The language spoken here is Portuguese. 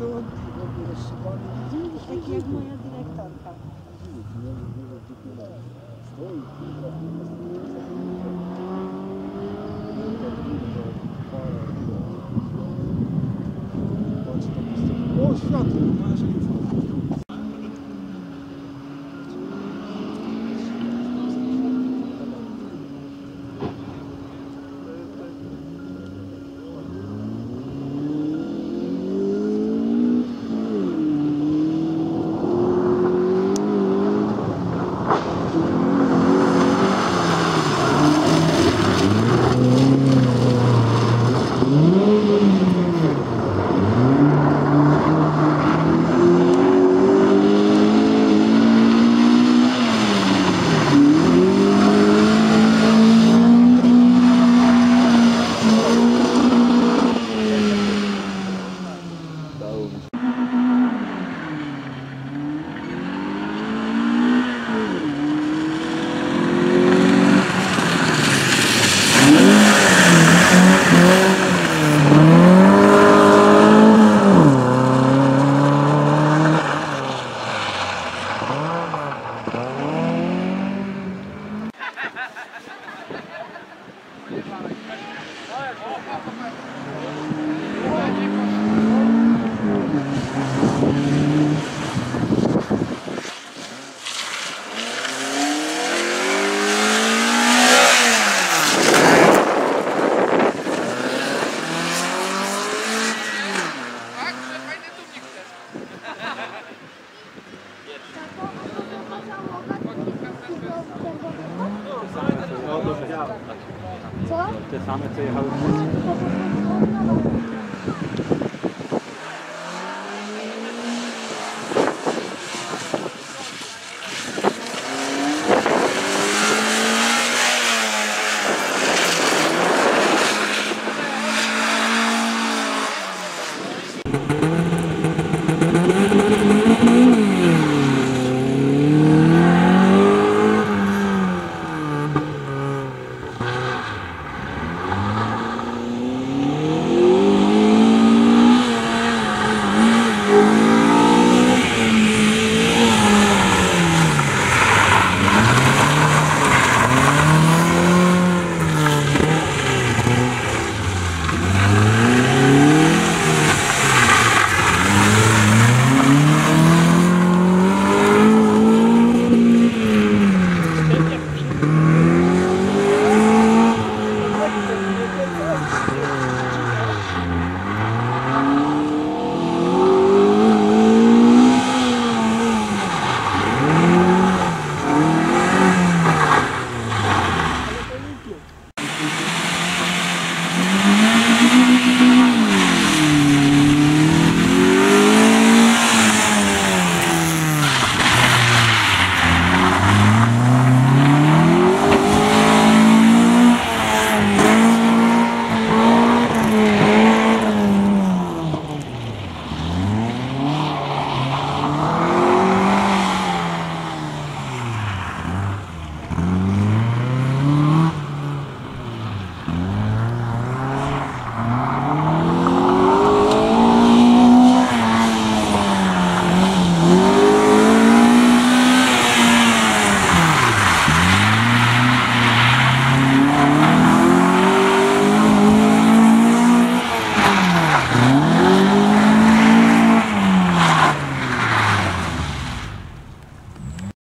do... Aqui é de manhã diretor. Tá? O! No, dobrze. Co? Te same, co jechały.